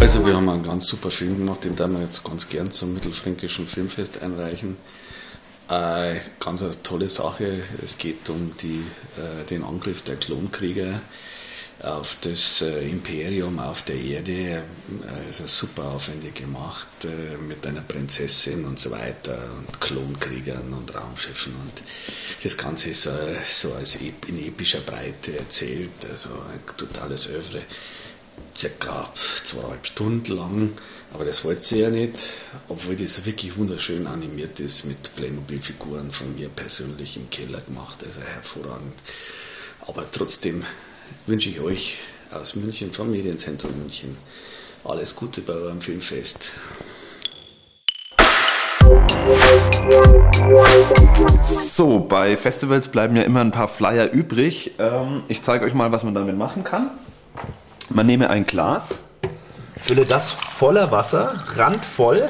Also wir haben einen ganz super Film gemacht, den wir jetzt ganz gern zum Mittelfränkischen Filmfest einreichen. Äh, ganz eine tolle Sache. Es geht um die, äh, den Angriff der Klonkrieger auf das äh, Imperium auf der Erde. Also super aufwendig gemacht äh, mit einer Prinzessin und so weiter und Klonkriegern und Raumschiffen. Und das Ganze ist so als in epischer Breite erzählt, also ein totales Övre circa zweieinhalb Stunden lang, aber das wollte sie ja nicht, obwohl das wirklich wunderschön animiert ist mit Playmobil-Figuren von mir persönlich im Keller gemacht, also hervorragend. Aber trotzdem wünsche ich euch aus München, vom Medienzentrum München, alles Gute bei eurem Filmfest. So, bei Festivals bleiben ja immer ein paar Flyer übrig. Ähm, ich zeige euch mal, was man damit machen kann. Man nehme ein Glas, fülle das voller Wasser, randvoll.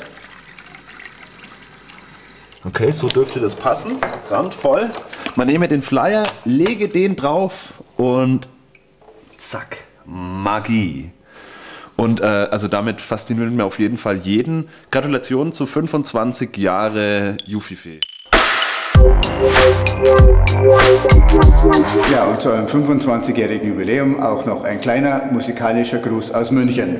Okay, so dürfte das passen. Randvoll. Man nehme den Flyer, lege den drauf und zack, Magie. Und äh, also damit faszinieren wir auf jeden Fall jeden. Gratulation zu 25 Jahre Jufife. Ja, und zu eurem 25-jährigen Jubiläum auch noch ein kleiner musikalischer Gruß aus München.